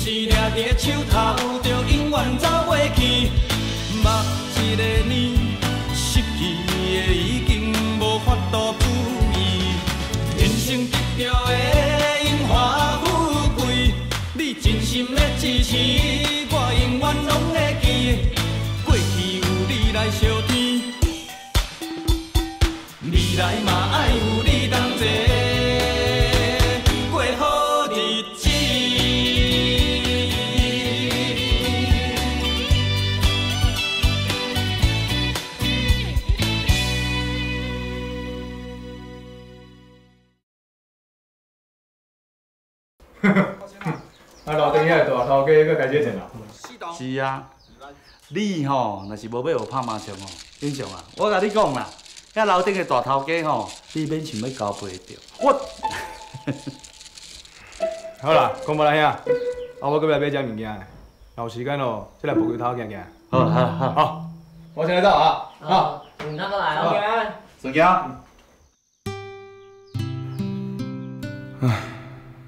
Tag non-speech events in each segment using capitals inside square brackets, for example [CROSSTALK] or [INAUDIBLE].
是掠伫手头是啊，你吼若是无要学拍麻将吼，正常啊，我甲你讲啦，遐楼顶的大头家吼，你免想要交陪着。我 [LAUGHS] 好啦，讲无啦兄，啊，我搁要来买只物件，有时间哦，再来报头行行。好好好，好，我先来走啊，好。嗯，那个来哦。孙强，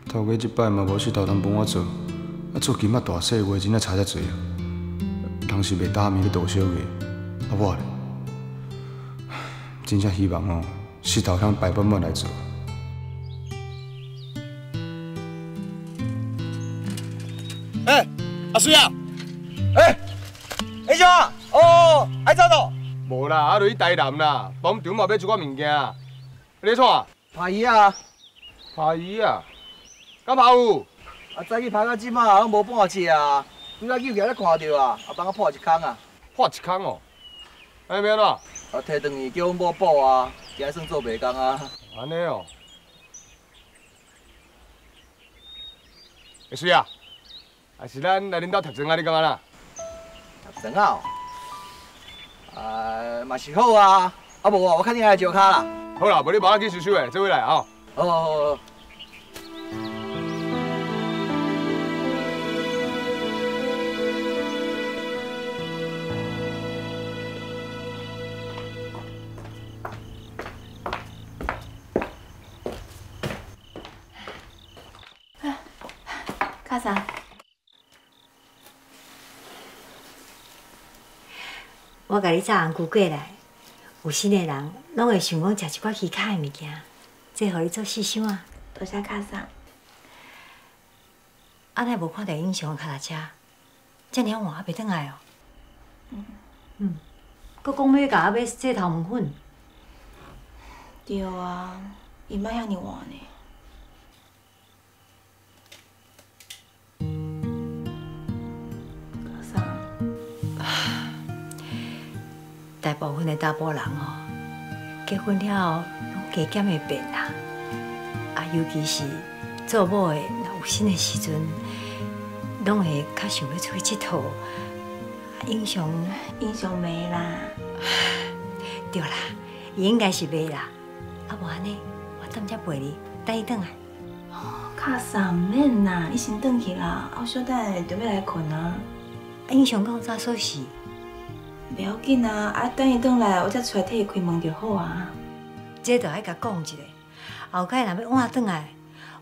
头家即摆嘛无事头通帮我做，啊最近啊大细话真正差遮济啊，当时袂打面去多少个，啊我咧，真正希望哦，事头通百分百来做。哎，阿水啊！哎，英雄啊！哦，爱走咯。无啦，啊，就去台南啦，帮场嘛买一寡物件。你创？拍鱼啊！拍鱼啊？干拍有？啊，早起拍到即马，拢无半只啊！拄仔救起来咧看到啊，啊帮我破一空啊！破一空哦？安尼要安怎？啊，摕转去叫阮某补啊，今仔算做袂工啊！安尼哦。会水啊？还是咱来恁兜读书啊？你感觉啦？真好。啊，嘛是好啊！啊无啊，我肯定来招卡啦。好啦，无你帮我去收收诶，做回来啊。好好好我甲你早红菇过来，有心的人拢会想讲食一寡其他的物件，这互你做试想啊。多谢卡桑。阿奶无看到英雄的脚踏车，遮尔晚还袂转来哦。嗯。嗯，搁讲要甲我买洗头毛粉，对啊，伊莫遐尼晚呢。大部分的查甫人哦，结婚了后拢加减会变啦。啊，尤其是做某的，若有新的时阵，拢会较想要出去佚佗。啊英雄，英雄没啦。[SIGHS] 对啦，伊应该是袂啦。啊，无安尼，我等下陪你，等伊转来。卡莎，毋免啦，你先转去啦，我小等就要来困啊。啊英雄讲早锁匙，袂要紧啊，啊等伊回来，我才出来替伊开门就好啊。这就爱甲讲一下。后摆若要晚回来，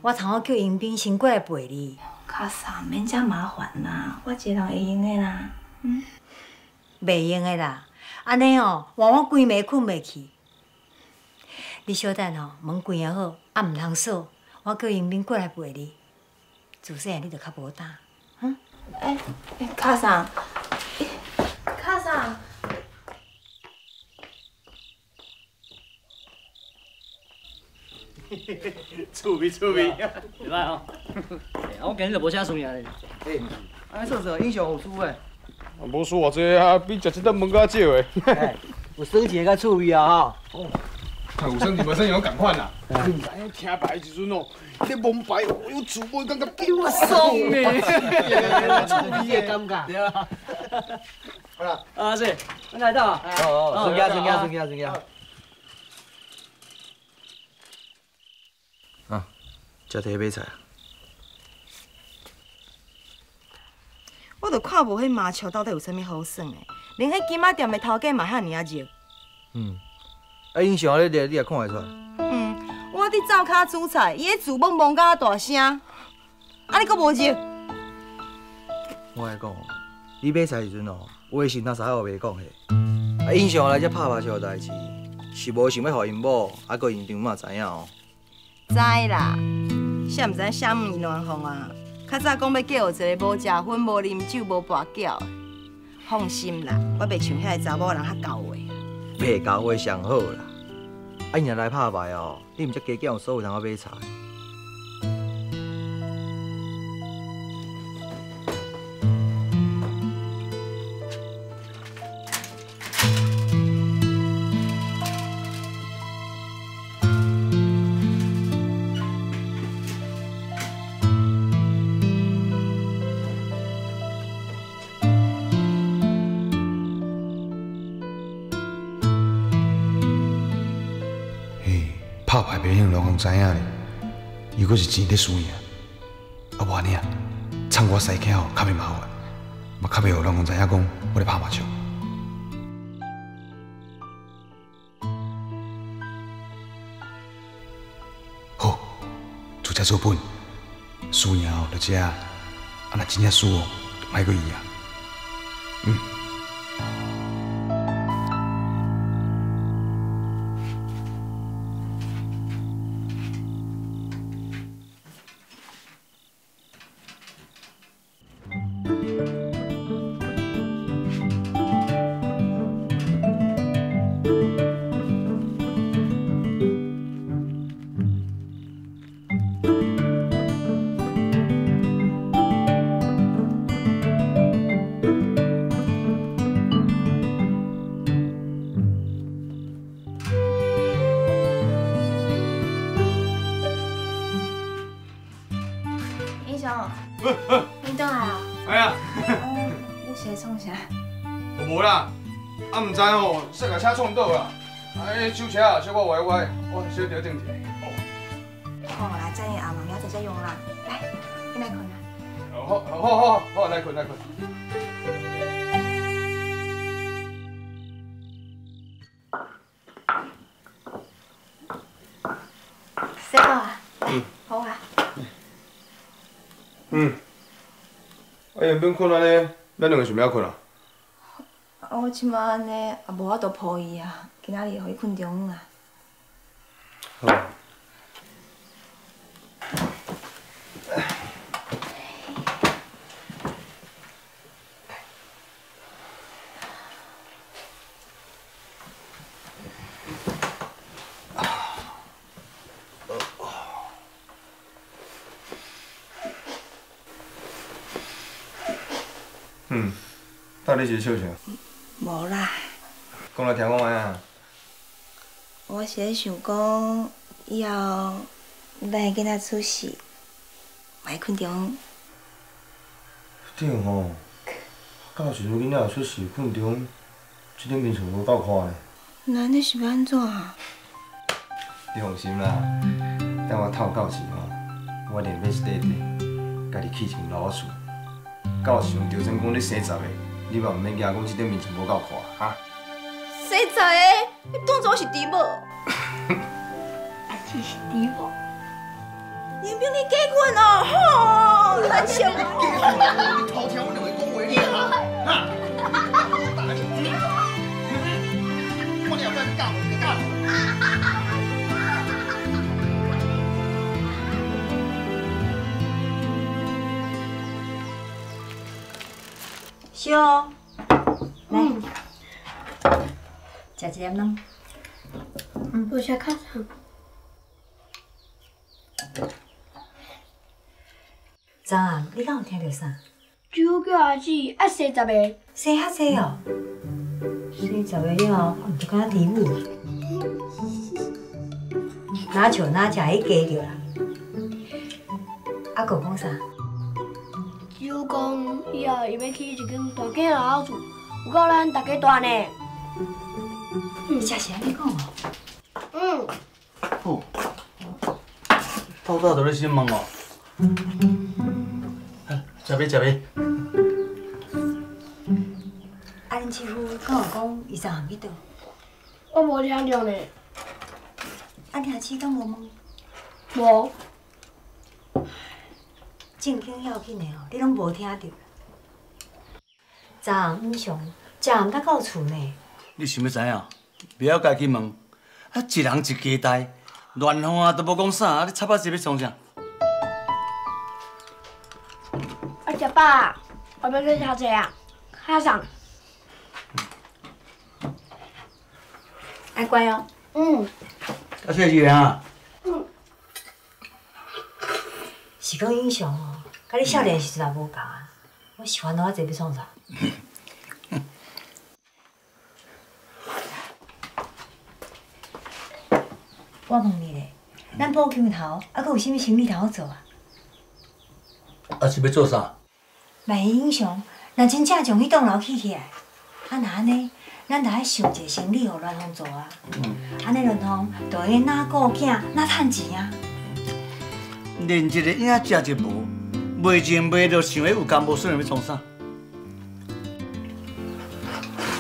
我通我叫迎宾先过来陪你。卡莎，免遮麻烦啦，我一个人会用的啦。嗯，袂用的啦，安尼哦，换我规暝困袂去。你小等哦，门关也好，啊毋通锁，我叫迎宾过来陪你。自细汉你就较无胆。哎，卡桑，卡趣味趣味。袂歹哦。[LAUGHS] 我今日就无啥输赢咧。诶，安尼说说英雄有输诶。无输偌济啊，比食即顿饭较少诶。有升级较趣味啊吼。有生无生有共款啦。你毋知影听牌时阵哦，你蒙牌哦，有厝买感觉叫爽诶。趣味的感觉。对啊。好啦，啊是，咱来到啊。哦哦，顺家顺家顺家顺家。食摕买菜。我著看无迄麻雀到底有啥物好耍的，连迄金仔店的头家嘛遐尔啊热。嗯，啊，英雄啊，你你也看会出来。嗯，我伫灶骹煮菜，伊迄煮懵懵甲大声，啊，你阁无热？我来讲哦，你买菜时阵哦，有诶心他啥话袂讲嘿。啊，印象来遮拍麻将代志，是无想要互因某啊个现场嘛知影哦。知啦，谁毋知啥物乱哄啊？较早讲要嫁互一个无食薰、无啉酒、无跋筊，放心啦，我袂像遐个查某人较交话。袂交话上好啦。啊，伊若来拍牌哦，你毋则加减有所有人啊买菜。知影咧，如果是钱咧输赢，啊我呢，唱我西口较袂麻烦，嘛较袂互人讲知影讲我咧拍麻将。好，做这做本，输赢哦就这，啊若真正输哦，就莫搁伊啊。嗯。嗯。啊，原本困安尼，咱两个想要困啊？我即摆安尼也无法度抱伊啊，今仔日互伊困中午到底是笑啥？无啦，讲来听看卖啊。我是咧想讲，以后咱的囡仔出世，莫困中午。对吼，到时阵囡仔有出事困中，这点面相无够看呢。那你是要安怎啊？你放心啦，等我透到时吼，我连要洗地，家己起床老厝。到时阵就算讲你生十个，你嘛毋免惊讲这点面相无够看，哈。实在的，你当作是猪母？啊，你是猪无？严兵，你假困哦，吼，你来笑我。你偷听我两个讲话你小，来，食一点喏。我先看看。昨暗你敢有听到啥？酒叫阿姊爱生十个，生遐济哦？生十个了，我毋 [LAUGHS] 就敢礼物。哪笑哪食迄鸡着啦？阿哥讲啥？酒讲以后伊要去一间大间老厝，有够咱大家住呢。嗯真是安尼讲哦？嗯。哦，透早就咧心梦哦。食饭食饭。啊，恁媳妇敢有讲伊昨暗去倒？我无听着呢。啊，听姊敢无问？无。正经要紧的哦，你拢无听着。昨暗晚上，昨暗才到厝呢。你想要知影？不要家己问。啊，一人一家代，乱哄啊都无讲啥，啊，你插巴是要创啥？啊，食饱啊，我要去吃菜啊，下上。爱乖哦。嗯。啊，谢谢啊。嗯。是讲英雄哦，甲你少年时阵也无共啊。我是烦恼啊，济要创啥？我问你咧，咱补墙头，还佫有啥物生意通好做啊？啊，是要做啥？万一英雄，若真正将迄栋楼起起来，啊那安尼，咱着爱想一个生意互乱风做啊。嗯安尼乱风就会哪顾囝哪趁钱啊。连一个影食就无，卖钱卖着想要有干无算，要创啥？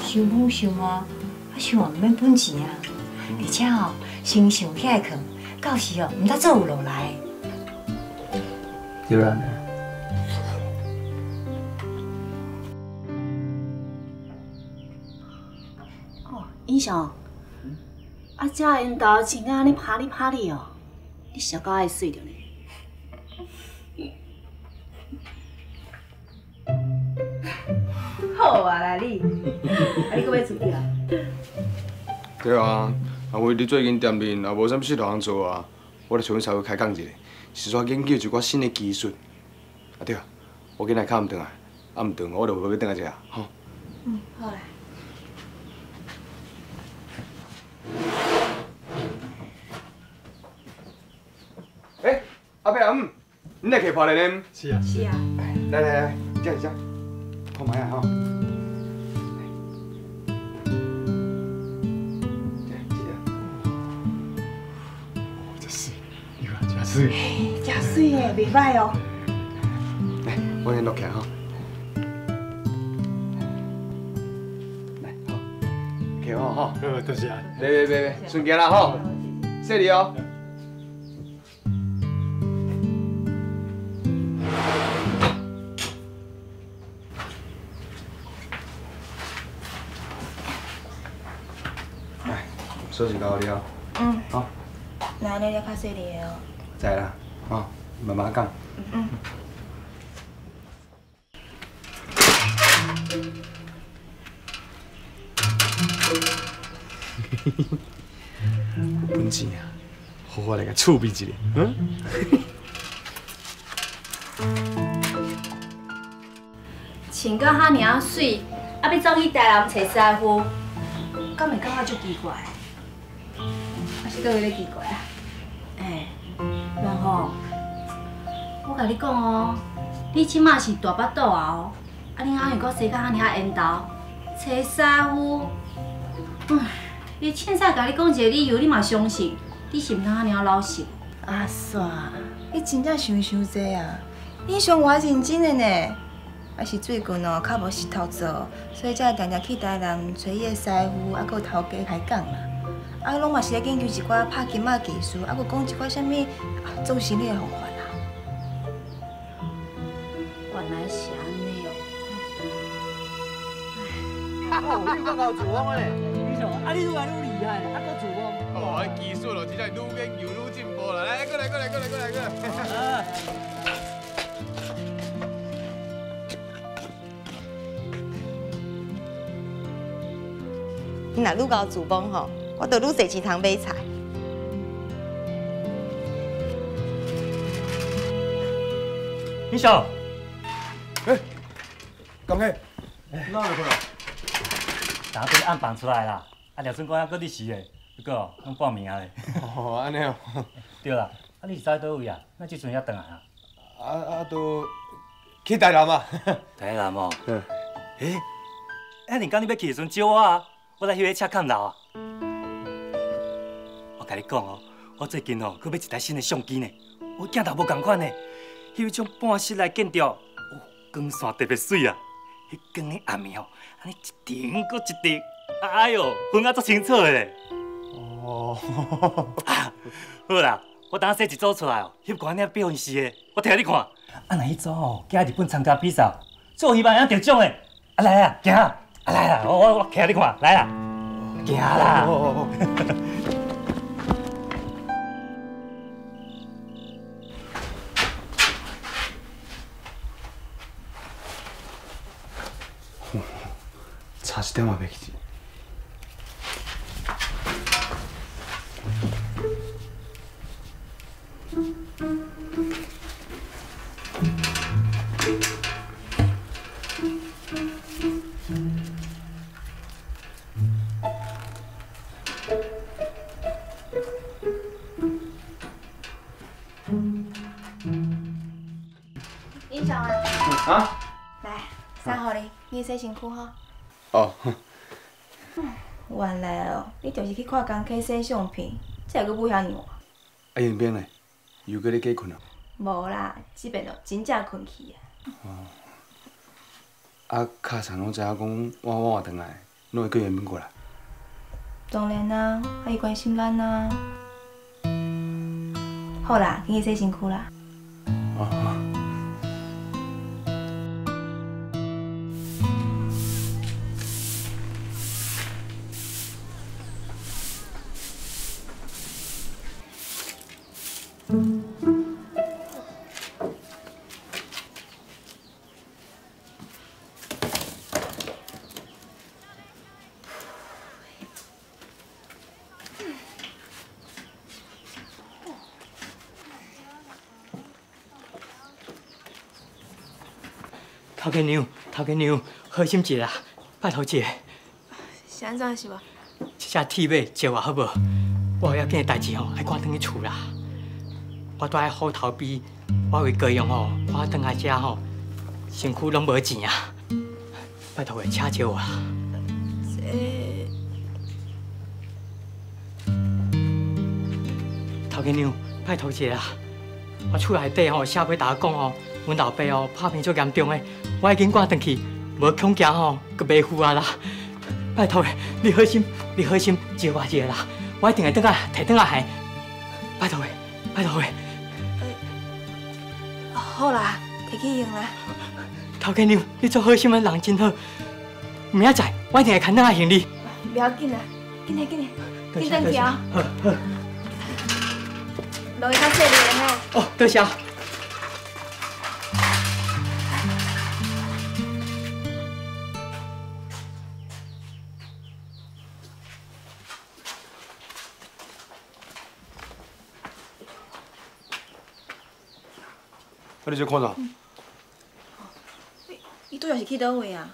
想好想啊，啊想啊毋免本钱啊，而且哦，先想起来藏，到时哦，毋得做有落来。对啊。哦，英雄，啊，这烟头穿甲安尼拍哩拍哩哦，你小狗爱水着呢。好啊啦你，[LAUGHS] 啊你搁要出去啊？对啊，啊为你最近店面也无啥物事通做啊，我来找恁师傅开讲一下，是说研究一寡新的技术。啊对啊，我今日较毋转来，啊毋转我就要转来者吼。嗯，好啦。哎，阿伯阿姆，你来客泡来呢？是啊。是啊。来来来，这这，泡麦啊吼。水。真水诶，袂歹哦。来，我先落起来吼。来，好，客好吼。呃，多谢。来来来来，顺行啦吼，谢你哦。来，锁匙交你哦。嗯。好。那安尼了较细腻的哦。知啦，吼，慢慢讲。嗯。[LAUGHS] 本钱啊，好好来个储备一下，嗯。[LAUGHS] 穿到哈尔水，啊要走去台南找师傅，敢会感觉足奇怪？还是搁有咧奇怪啊？哎，乱吼，我甲你讲哦，你即马是大巴肚啊哦，啊你阿又搁生到遐尔缘投，找师傅，嗯，你凊彩甲你讲一个理由，你嘛相信？你是毋通安尼啊老实？阿煞，你真正想伤济啊！英雄我认真的呢，还是最近哦较无石头做，所以才会常常去台南找伊的师傅，啊，搁头家开讲啦。啊，拢嘛是咧研究一寡拍金啊技术，啊，佮讲一寡甚物做生理的方法啦。原来是安尼哦。哦，你又搞主攻个嘞？没错，啊，你愈来愈厉害了，啊，搞主攻。哦，技术咯，只在录研究录进步了，来，过来，过来，过来，过来，过来。[LAUGHS] 你哪路搞主攻吼？我就愈侪钱通买菜。英雄，哎，讲起，哪会去啊？昨昏暗放出来啦，啊，廖春光还搁你是的，不过拢报名嘞。[LAUGHS] 哦，安尼哦。[LAUGHS] 对啦，啊，你是在倒位啊？那即阵才转来啊？啊啊，都去台南嘛。[LAUGHS] 台南哦。嗯。诶，啊，你讲你要去时阵招我啊，我来迄个车看楼啊。我甲你讲哦，我最近哦，搁买一台新的相机呢，我镜头无共款呢。迄种半室内建筑，哦，光线特别水啊！迄光的暗暝哦，安尼一点搁一点，哎呦，分啊足清楚的咧。哦，好啦，我等下洗一组出来哦，翕关遐表现的，我摕你看。啊，那迄组哦，寄日本参加比赛，最希望会得奖的。啊来啊，行啊，来啦，我我我摕你看，来啦，行啦。差一点也袂看工课洗相片，才会阁舞遐尔晚。啊，延边呢？又搁咧假困啊？无啦，即边哦真正困去啊。哦。啊，卡常拢知影讲我我活转来，拢会叫延边过来。当然啦，啊伊关心咱啊。好啦，紧去洗身躯啦。哦。头家娘，头家娘，好心一下，拜托一下。是安怎是无？这只铁马借我好无？我要紧的代志吼，爱赶转去厝啦。我住喺虎头边，我为家用吼，我转来遮吼，身躯拢无钱啊！拜托的，请借我啦。这头家娘，拜托一下啦！我厝内底吼，写俾大家讲吼，阮老爸哦，拍病足严重的，我已经赶转去，无恐惊吼，佮袂赴啊啦！拜托诶，你好心，你好心借我一个啦！我一定会转来，摕转来还。拜托诶，拜托的。好啦，摕去用啦。头家娘，你做好心的人真好。明仔载我一定会牵转来还你。不要紧啦，紧来紧来，紧转去啊！好好。路会较细个吼。哦，多谢。啊，你这看啥？伊拄则是去倒位啊？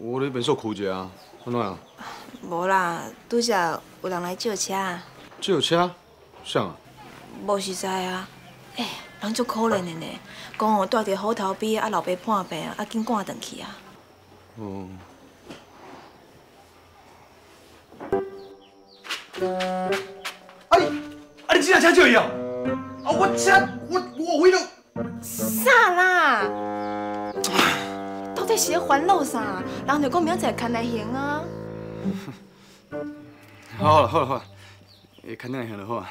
我咧民宿哭者啊，安怎啊？无啦，拄则有人来借车。借车？谁啊？无实在啊！哎，人足可怜的呢，讲哦，住伫虎头边，啊老爸破病，啊紧赶转去啊。哦。哎，啊你这车借伊啊？啊我车，我我为了。啥啦？到底是咧烦恼啥？人就讲明仔载牵来行啊。好了好了好了，牵来行就好啊。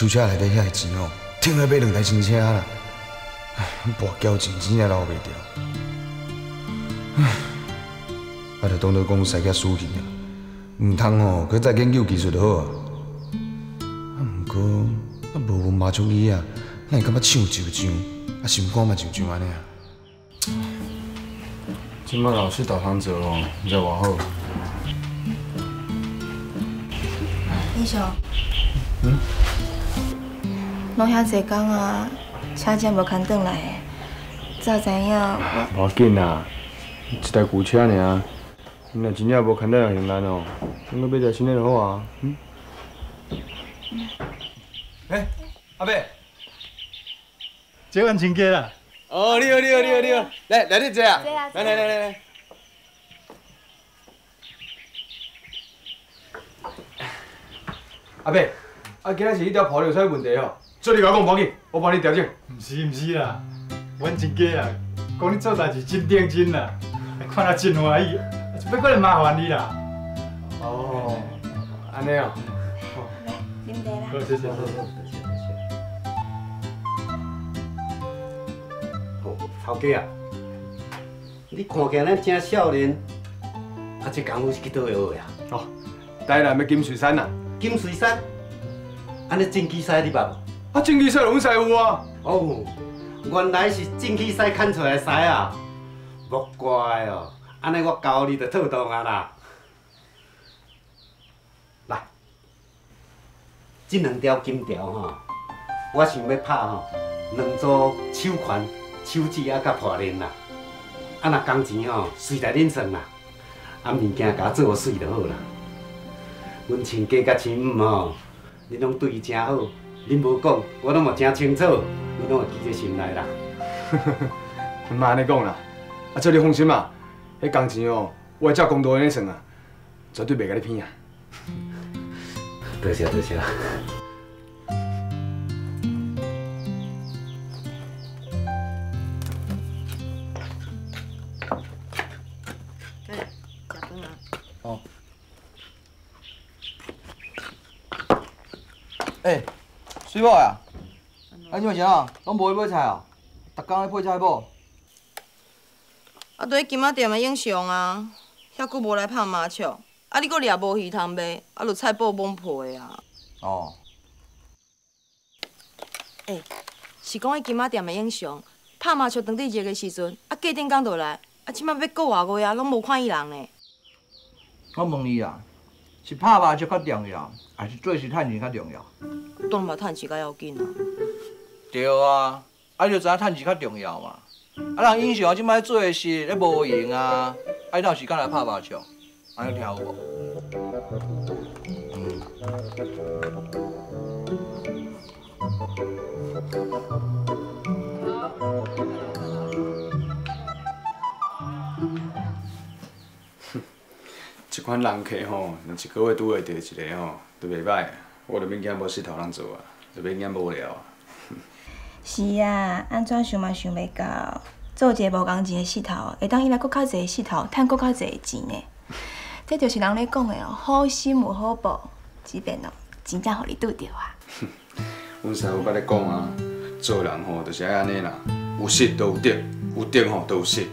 手车内底遐个钱哦，挺来买两台新车啦。唉，跋交钱真正留袂掉。唉，啊，就当作讲使甲输去啊，毋通哦，佮再研究技术就好啊。啊，毋过啊，无闻麻将椅啊，咱会感觉唱就唱，啊，心肝嘛就就安尼啊。即摆老师导航做哦，毋知偌好。英雄，嗯？拢遐济工啊，车真无牵转来的，早知影我无要紧啦，一台旧车尔，你若真正无牵得来行难哦，咱搁买台新的就好啊。嗯。哎，阿伯，这碗请客啦。哦，你好，你好，你好，你好，来来你坐啊，坐啊来来来来来。阿伯，啊，今仔是迄条泡尿出问题哦，做你甲我讲无要紧，我帮你调整。毋是毋是啦，阮真假啊，讲你做代志真认真啦，看了真欢喜，要过来麻烦你啦。哦，安尼哦。啉茶啦。好，谢谢，谢谢。头家啊，你看起来真少年，啊，这功夫是去倒位学的啊？哦，台南的金水山啊。金水山，安尼正气赛你捌无？啊，正气赛拢使有啊。哦，原来是正气赛看出来的赛啊，莫怪哦，安尼我教你就妥当啊啦。来，这两条金条吼，我想要拍吼两组手环、手指啊，甲破链啦。啊，若工钱吼，随在恁算啦。啊，物件甲我做水就好啦。阮亲家甲亲母吼，恁拢对伊真好，恁无讲，我拢嘛真清楚，我拢会记在心内啦。唔安尼讲啦，啊，这你放心啦，迄工钱哦，我会照公道安尼算啊，绝对袂甲你骗啊。多谢多谢。哦。水某呀，啊你做啥？拢无去买菜哦？逐工去配菜无？啊，对金仔店的影像啊，遐久无来拍麻将，啊，你搁掠无鱼通卖，啊，就菜脯懵皮啊。哦。诶，是讲迄金仔店的影像，拍麻将当地热的时阵，啊，过顶工就来，啊，即摆要过偌月啊，拢无看伊人呢。我问你啊，是拍麻将较重要，还是做事趁钱较重要？当然嘛，趁钱较要紧啊。对啊，啊你就知影趁钱较重要嘛。啊，人英雄啊，即摆做的事咧无闲啊，啊有时间来拍麻将？安尼听有无？即款人客吼，若一个月拄会着一个吼，都袂歹。我着免惊无事头通做啊，着免惊无聊啊。[LAUGHS] 是啊，安怎想嘛想袂到，做一个无工钱的势头，会当引来搁较济的势头，趁搁较济的钱呢。[LAUGHS] 这就是人咧讲的哦，好心有好报，即便哦，真正互你拄着啊。[LAUGHS] 阮师傅甲你讲啊，做人吼，就是爱安尼啦，有失都有得，有得吼都有失。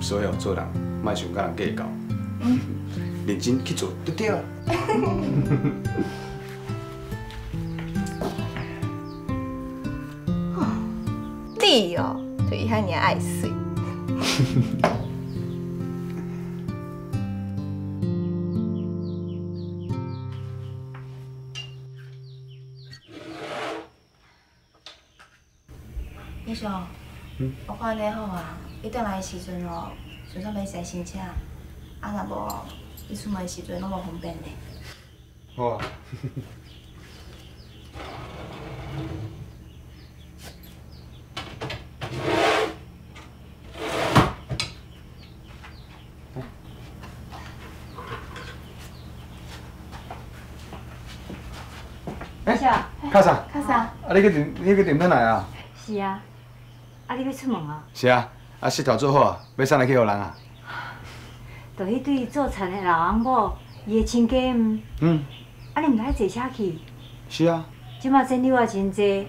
所以哦，做人莫想甲人计较，认真去做就对啊。你哦，就伊遐尔爱水。英雄，我看安尼好啊，你倒来的时阵哦，顺便买洗新车，啊若无，你出门的时阵拢无方便呢。好啊。[LAUGHS] 哎，卡啥？卡啥？啊，你去订，你去订倒来啊？是啊，啊，你要出门啊？是啊，啊，石头做好啊，要送来去互人啊？就迄对做田的老翁某，伊的亲家毋？嗯，啊，你毋爱坐车去？是啊。即马整理啊真济，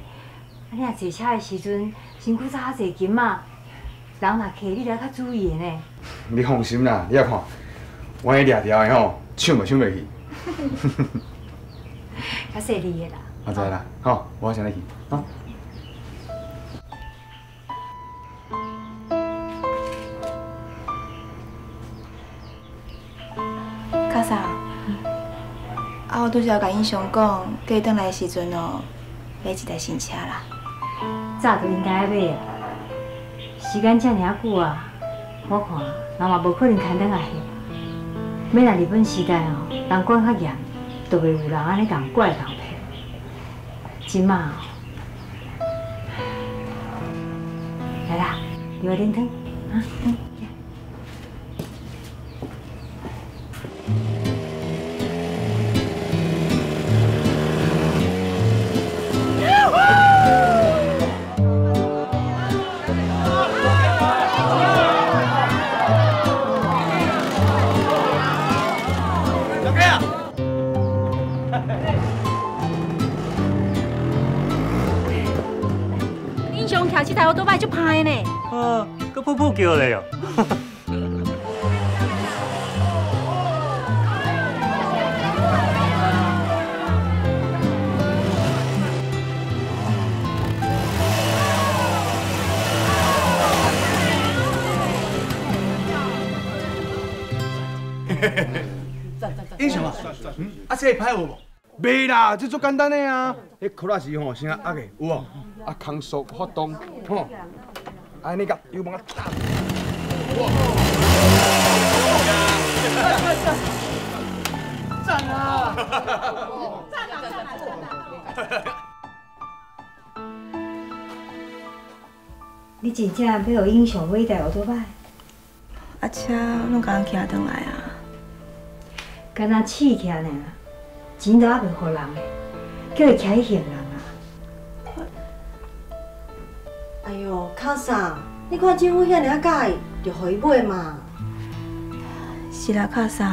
啊你若坐车的时阵，身躯擦侪金啊，人若客你来较注意的呢。[LAUGHS] 你放心啦，你也看，我迄掠条的吼，抢嘛抢袂去。[LAUGHS] 较细腻的啦。我 [LAUGHS] 知啦，吼，我先来去，吼。拄则甲英雄讲，叫伊转来时阵哦，买一台新车啦。早就应该买啊，时间遮尔久啊，我看人嘛无可能牵转来遐。要来日本时代哦，人管较严，就袂有人安尼共怪共骗。即马哦，来啦，你要啉汤啊？嗯。啊，搁噗噗叫咧哦。英雄啊，嗯，啊，这个歹学无？袂啦，这足简单的啊。迄裤仔是吼先压个，有无？啊，空速发动，吼，安尼甲油门啊打。赞啊！你真正要有英雄伟大奥多摆？啊，车拢共人骑转来啊。敢若试起呢，钱都还袂互人的，叫伊骑去骗人哎呦，卡桑，你看政府遐尔介意，就互伊买嘛。是啦，卡桑，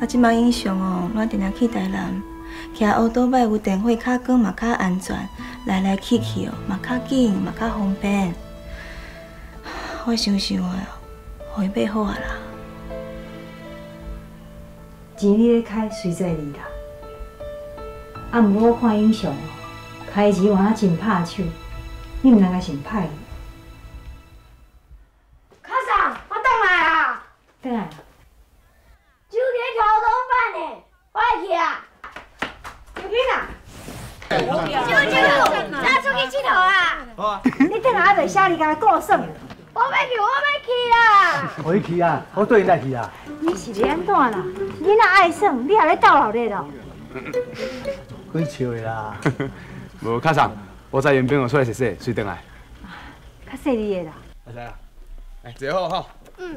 啊，即摆英雄哦，我定定去台南，骑奥多摆有电火较光嘛较安全，来来去去哦嘛较紧嘛较方便。我想想的哦，互伊买好啊啦。钱你咧开随在你啦。啊，毋过我看英雄哦，开钱换啊真拍手，你毋通甲先歹伊。卡桑，我倒来啊！倒来啊！酒店跳怎么办呢？我来去啊！有囡啊！舅舅，咱出去佚佗啊！好啊。你等下还袂写你甲过算。我要去，我要去啦！我去啊，我对你来去啊。你是咧安怎啦？囡仔爱耍，你还咧斗闹热咯？[LAUGHS] 滚笑的啦。[LAUGHS] 无卡上，我在原本有出来洗洗，随等来。较细腻的啦。阿仔啊。来，坐好哈。嗯。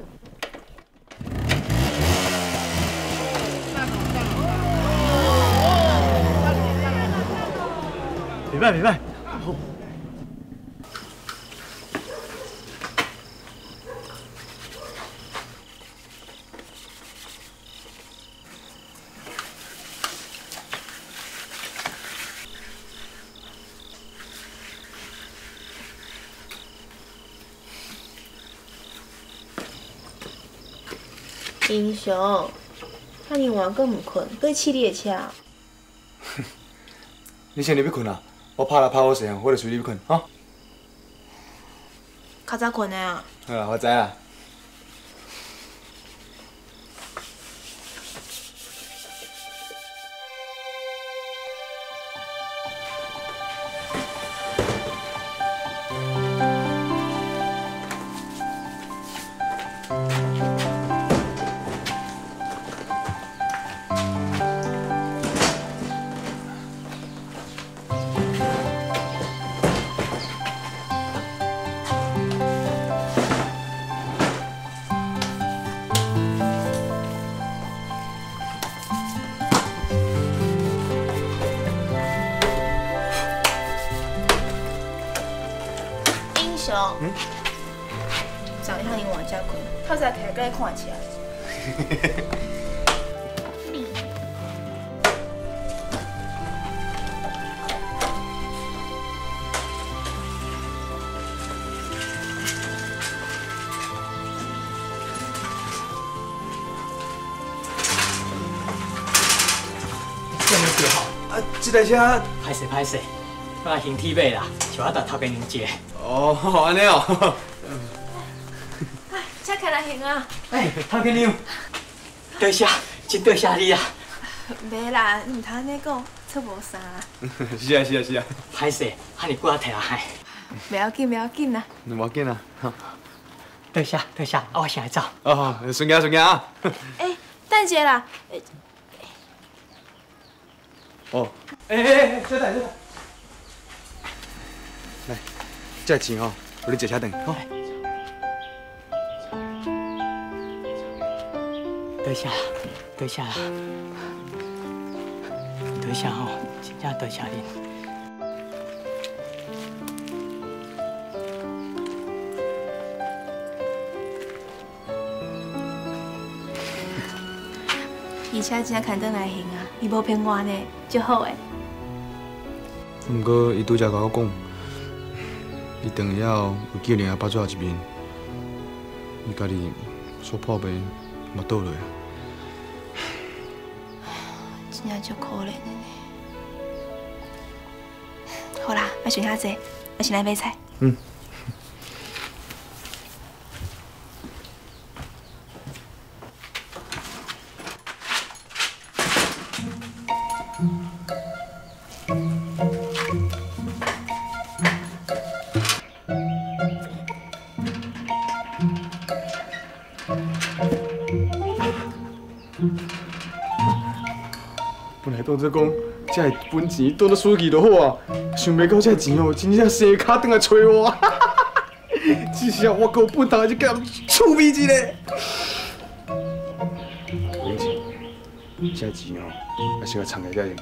袂歹袂歹。好。英雄，遐尔晚阁毋困，搁去 [LAUGHS] 你的车。你先入去困啊，我拍了拍好势，我就随你去困，哈。较早困的啊。好啦，我知啦。该看起来这好啊记得先拍谁拍谁发型踢背给您接。哦好尼哦。哎，头家娘，多谢，真多谢你啊！没啦，你唔通安尼讲，出无啥啦。是啊是啊是啊。歹势，喊你过来摕来害。袂要紧，袂要紧啦。唔要紧啊。多谢多谢，啊，我先来走。哦，顺行顺行啊。哎，等下啦。哦。哎哎哎，小蛋小蛋。来，这钱哦，我你坐车等，好。多谢，多谢，多谢吼，真正多谢你。而且真正牵转来行啊，伊无骗我呢，就好诶。不过伊拄则甲我讲，伊等下有叫人啊，摆最后一面，伊家己所破病嘛倒落啊。真正足可怜的呢。好啦，我先下子，我先来买菜。嗯。本来当作讲，这本钱当作书记就好啊，想袂到这钱哦，真正生卡转来找我，[LAUGHS] 只是我够本头就给人趣味一个。永志，这钱哦，还是要藏起来永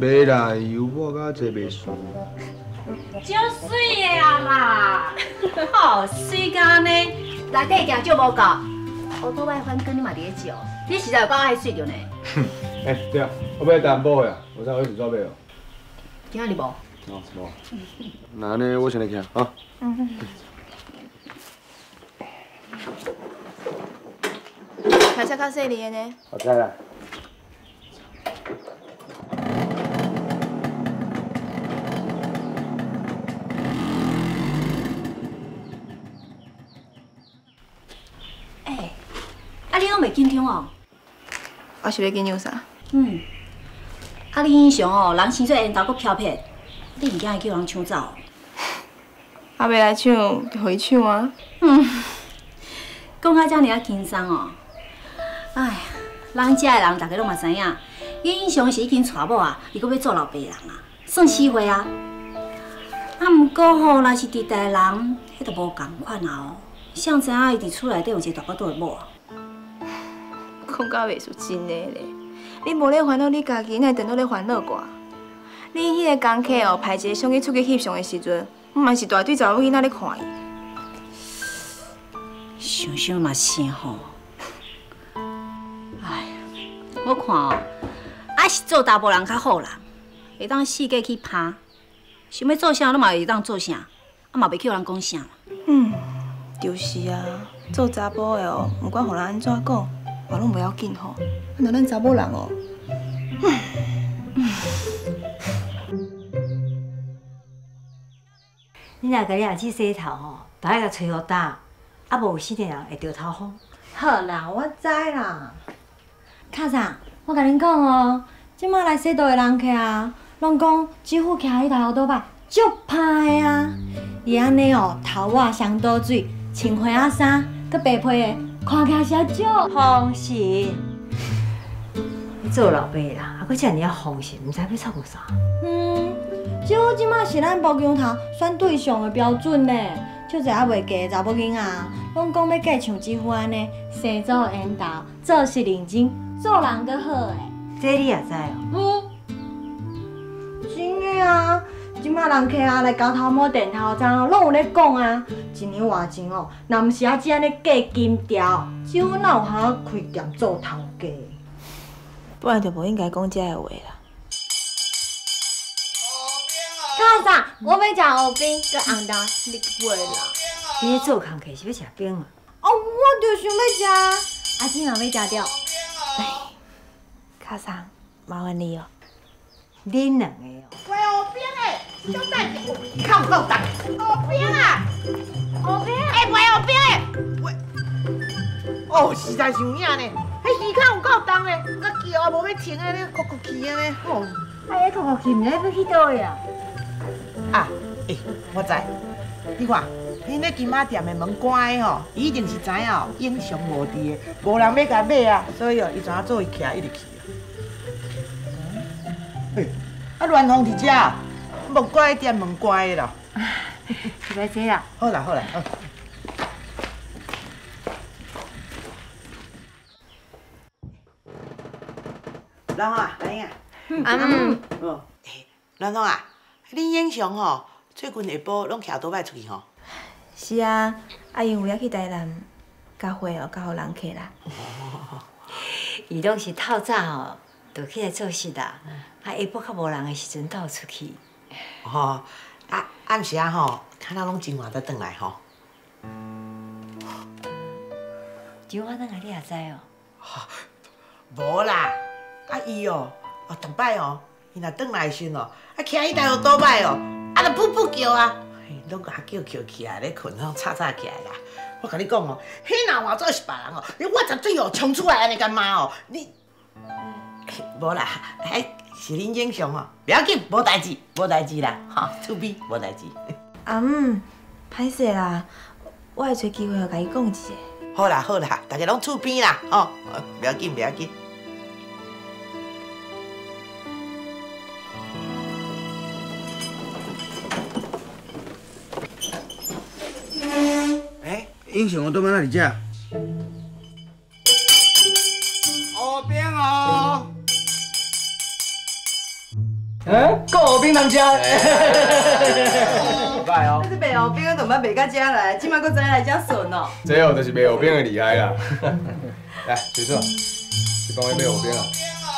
袂啦，油抹甲这袂爽。足水的啊啦，[LAUGHS] 好水干呢，内底行足无够。我做外翻跟你嘛伫咧照，你实在有够爱水着呢。[LAUGHS] 哎，对啊，我买淡薄的啊，我才开始准备哦。今仔日无？哦，无。[LAUGHS] 那呢我先来行啊。嗯。开车较细腻的呢。好在啦。哎，啊你拢袂紧张哦？我是要紧张啥？嗯。啊你印象哦，人生做缘投搁飘撇，你唔惊会叫人抢走？啊，要来抢就互伊抢啊。嗯。讲啊，遮尔啊轻松哦。哎呀，咱遮的人大家拢嘛知影，伊印象是已经娶某啊，伊搁要做老爸人啊，算死会啊。啊，毋过吼，若是伫台人，迄都无共款啊哦。谁知影伊伫厝内底有一个大巴肚的某啊？讲到袂是真的咧，你无咧烦恼你家己，哪会等到咧烦恼我？你迄个工课哦，排一个相机出去翕相的时阵，嘛是大堆查某囡仔咧看伊。想想嘛是吼。哎，我看哦，还是做查甫人较好啦，会当四界去拍，想要做啥，你嘛会当做啥，啊嘛袂去互人讲啥。嗯，就是啊，做查甫的哦，不管互人安怎讲，我拢袂要紧吼。那咱查某人哦，你若甲你阿姊洗头吼，大概甲吹好打，啊无有四个人会着头风。好啦，我知啦。卡萨？我甲恁讲哦，即摆来洗头的人客啊，拢讲几乎徛迄头倒摆足歹的啊。伊安尼哦，头发上倒水，穿花仔衫，佮白皮的，看起来是足放心，你做老爸啦，还佫遮尔啊放心，毋知要创啥。嗯，几乎即马是咱包姜头选对象的标准呢。就侪还袂嫁的查某囡仔，拢讲要嫁像即副安尼，生做缘投，做事认真，做人阁好诶。这你也知哦？嗯，真诶啊！即卖人客啊来交头毛电头章，拢有咧讲啊。一年外钱哦，若毋是啊只安尼嫁金条，即阮哪有通开店做头家？本来就无应该讲遮个话啦。卡啥？我要食芋冰，搁红豆，你过啦。你咧做工课是要食冰啊？哦，我就想要食，阿姊嘛要食着。卡桑，麻烦你哦。恁两个哦。喂，乌冰诶，小蛋，靠靠蛋。乌冰啊，乌冰，哎，喂，乌冰诶，喂。哦，实在是有影呢，迄鱼壳有够重咧，那桥啊无要停安尼，哭哭气安尼，哦。哎，哭哭气，毋知要去倒位啊？啊，诶，我知，你看，恁咧金仔店的门关的吼，伊一定是知影哦，英雄无敌的，无人要甲买啊，所以哦，伊知影做伊徛一直去啊。嘿，啊，乱风伫遮，无怪店门关的啦。[LAUGHS] 是要坐啦？好啦好啦，好。兰啊，来呀！阿姆，哦，兰总啊，恁英雄吼，最近下晡拢徛倒摆出去吼。是啊，啊因为要去台南，交货哦，交互人客啦。伊拢是透早吼，就起来做事啦。啊下晡较无人的时阵，倒出去。哦，啊暗时啊吼，看到拢真晚才转来吼。真晚转来你也知哦？无啦，啊伊哦，哦逐摆哦，伊若转来的时阵哦，啊徛迄台路倒摆哦，啊就噗噗叫啊，嘿，拢甲叫叫起来咧困，拢吵吵起来啦。我甲你讲哦，迄若换做是别人哦，你我绝对哦冲出来安尼干嘛哦？你，无啦，迄是恁英雄哦，不要紧，无代志，无代志啦，哈，厝边无代志。阿 [LAUGHS] 姆，歹势啦，我会找机会甲伊讲一下。好啦好啦，大家拢厝边啦，吼，不要紧不要紧。哎，英雄，我倒摆哪里食？乌冰哦。嗯，够乌冰通食。[LAUGHS] 歹哦。这卖乌冰的，都捌卖到遮来，即摆搁再来遮顺哦。这哦，就是卖乌冰的厉害啦。[LAUGHS] 来，水叔，你帮我买乌冰啊，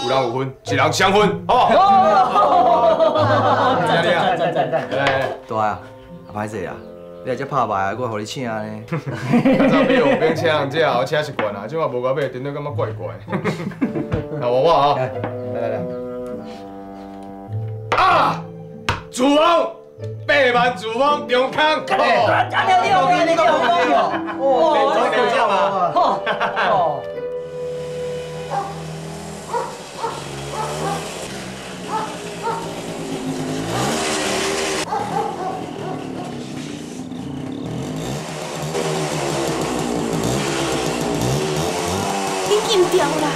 有人有分，一人双分，好不好？赞赞赞赞赞！来，大啊，歹势啊，你来遮拍卖，我互你请呢。较早买乌冰请人食，我请习惯啊，即马无甲买，真正感觉怪怪。[LAUGHS] 来我我啊，来来来。啊！厨房，八万厨房中康。干你，干你，你有你有你有。哦，终于有这嘛。哦。你金条啦？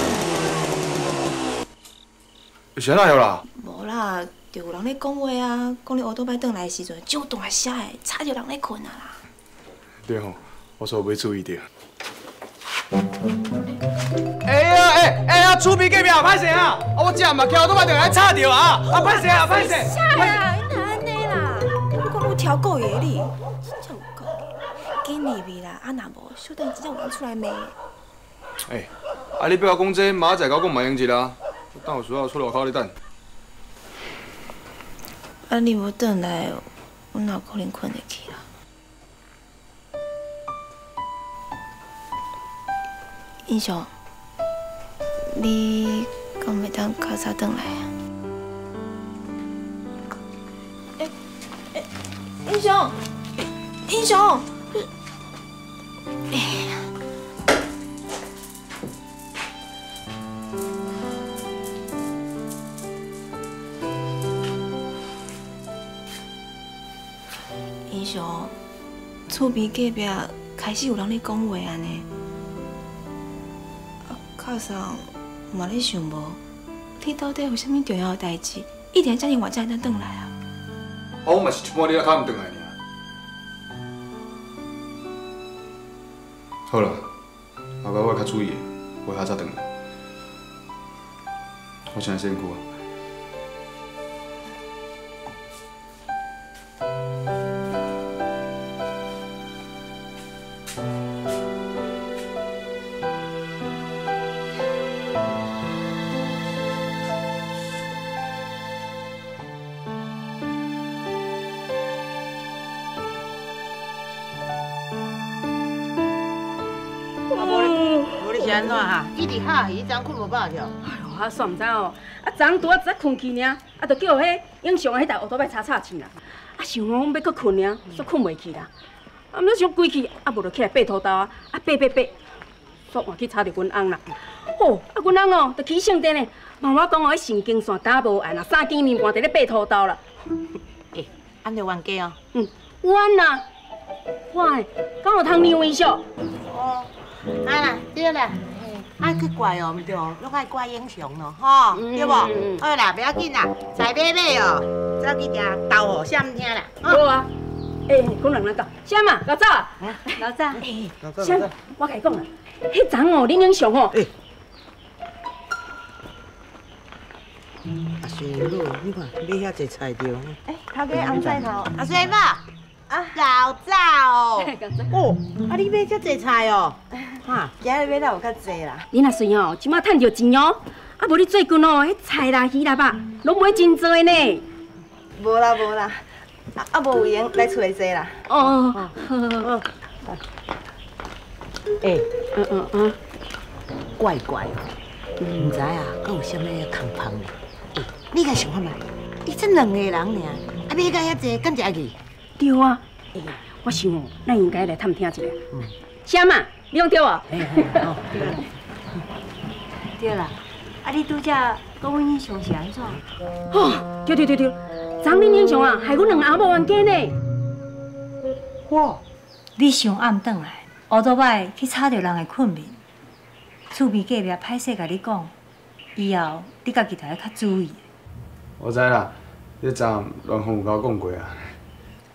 是安那样啦？无啦，就有人咧讲话啊，讲你乌倒摆转来的时阵，就大声的，吵着人咧困啊啦。对吼，我所没注意到。哎呀哎哎呀，厝边隔壁啊，歹势啊！啊，我这嘛桥倒摆就来吵着啊！啊，歹势啊，歹势！啥啦？你哪安尼啦？你讲我挑狗爷哩？真正有够的，紧入去啦！啊，若无，小等真正有人出来骂。哎，啊，你不要讲这，明仔载我讲蛮用一啦。等有需要出路口咧等。啊，你无转来，我哪可能困得去啦？英雄，你敢袂当较早转来啊？英雄，英雄，哎呀！厝边隔壁开始有人咧讲话安尼。啊，卡桑嘛咧想无，你到底有啥物重要的代志，一定要遮尔晚才才转来啊？啊，我嘛是一半日也较毋转来尔。好了，后摆我较注意的，我下早转来。我现在先过。啊，哈？伊昨困无饱着。哎呦，啊，煞毋知哦，啊，昨昏拄仔一困去尔，啊，就叫迄英雄的迄台乌托邦叉叉醒啦，啊，想讲要搁困尔，煞困袂去啦，啊，毋知想规去，啊，无就起来爬土豆啊，啊，爬爬爬，煞换去吵着阮翁啦。哦，啊，阮翁哦，就起性地呢，问我讲哦，迄神经线打无按啊，三更暝半伫咧爬土豆啦。诶，[LAUGHS] 安尼冤家哦？嗯，冤啊，哇，敢有通让伊笑？哦，啊啦，对啦，爱去怪哦，毋对，拢爱怪英雄咯，吼，对无？好啦，不要紧啦，菜买买哦，走去听豆腐闪听啦。好啊，诶，讲人来讲，啥嘛，老早啊，老早，诶，老早啥？我甲你讲啊，迄昨哦，恁英雄哦，啊，孙女，你看买遐济菜着。哎，头家红菜头，阿水爸，啊，老早哦，[LAUGHS] 哦，啊，你买遮济菜哦，[LAUGHS] 哈，今日买了有较济啦。你若算哦，即马趁着钱哦，啊无你最近哦，迄菜啦、鱼啦吧，拢买真多呢。无啦无啦，啊啊无有闲来厝内坐啦。哦，好好好。诶，嗯嗯嗯，怪怪哦，毋知啊，搁有啥物空芳呢？诶，你甲想看觅，你这两个人尔，啊买甲遐济，敢一会去？对啊，诶，我想哦，咱应该来探听一下。嗯，啥嘛？你讲对无？嘿嘿，好。对啦，啊你拄则讲阮英雄是安怎？哦，对对对对，昨恁英雄啊，害阮两个阿某冤家呢。我，你上暗顿来，乌多摆去吵着人的困眠，厝边隔壁歹势甲你讲，以后你家己就要较注意。我知啦，迄站乱风有甲我讲过啊。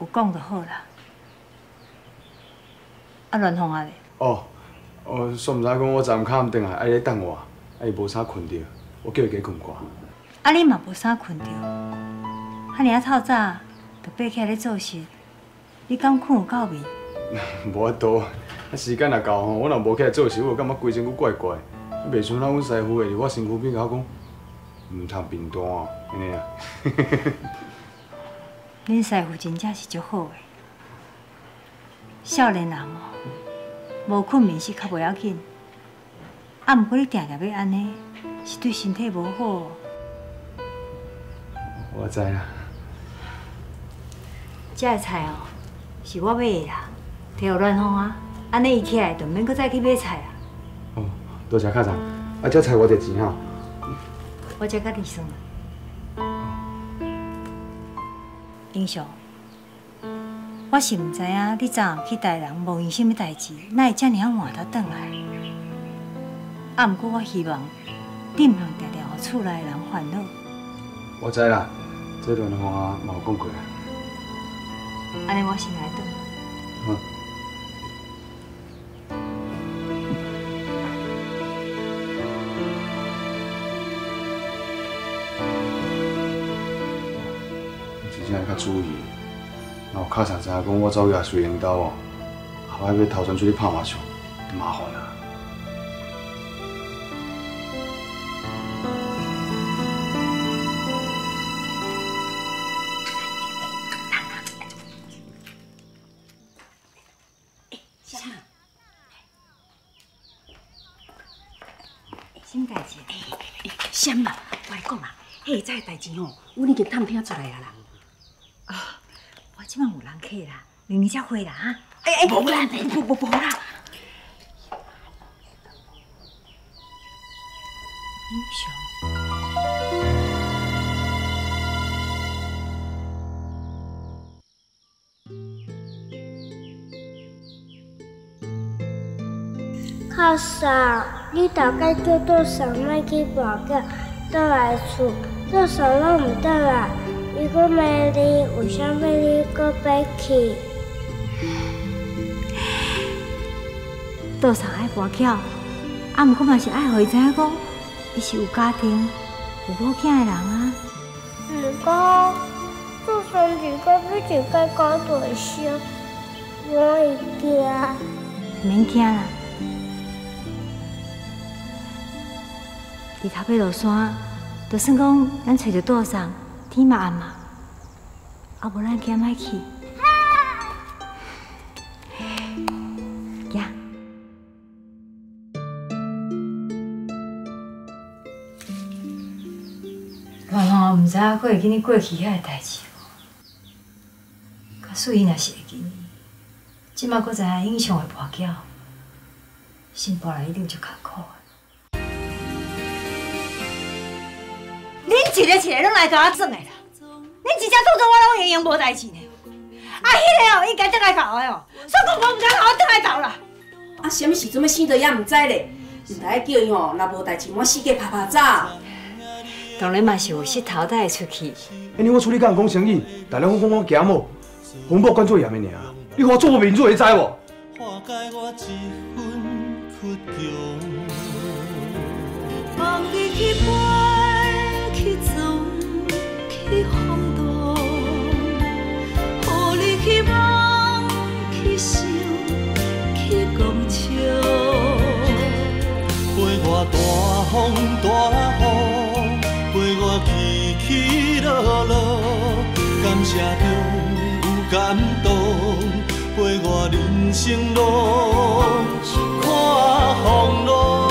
有讲就好啦。啊，乱风啊咧？哦，哦，煞毋知讲我昨暗较暗转来，啊伊咧等我，啊伊无啥困着，我叫伊加困寡。啊，你嘛无啥困着，遐尔啊透早就爬起来咧做事，你敢困有够未？[LAUGHS] 无法度，啊时间若到吼，我若无起来做事，我就感觉规身躯怪怪，袂像咱阮师傅会伫我身躯边甲我讲，毋通平单哦，安尼啊。[LAUGHS] 恁师傅真正是足好诶，少年人哦，无困眠是较袂要紧，啊，毋过你定定要安尼，是对身体无好哦。我知啦，这个菜哦，是我买的啦，摕互乱风啊，安尼伊起来就免搁再去买菜啊。多谢卡长，啊，这菜我得钱吼。我才甲你算。英雄，我是毋知影你昨暗去台人无因什么代志，那会遮尔啊晚才回来。啊，毋过我希望你毋通常常互厝内的人烦恼。我知啦，这段话嘛有讲过啊。安尼我先来转。好。较注意，若有卡上知影讲我走夜随引导哦，后摆要头船出去拍麻将，麻烦啊。什么代志？啥嘛？我来讲啊，迄早的代志吼，阮已经探听出来啊啦。啊，我即摆有人客啦，明年才回啦哈。哎哎，无啦，不不不啦。英雄。阿嫂，你大概叫多嫂莫去跋筊，倒来厝，多嫂拢唔倒来。伊搁骂你，为啥物你搁要去？多嫂爱跋筊，啊，毋过嘛是爱互伊知影讲，伊是有家庭、有某囝的人啊。毋过，做生日搁要一个搞对象，我会惊。免惊啦，伫头尾落山，就算讲咱找着岛上，天嘛暗嘛，啊无咱惊莫去。行。我吼毋知影过会记你过去遐个代志无？假使伊若是会记你，即摆搁知影英雄的跋筊，心肝内一定就艰一个一个拢来甲我耍的啦！恁一只做做我拢闲闲无代志呢。啊，迄个哦，应该倒来搞的哦，所以讲我毋知甲我倒来搞啦。啊，什么时阵要死到也毋知咧，就来叫伊吼，若无代志，我四界拍拍走。当然嘛是有势头带出去。安尼我处理甲人讲生意，大家拢讲我假某，红包管做严的尔，你看我做无面子会知无？感动，陪我人生路看风浪。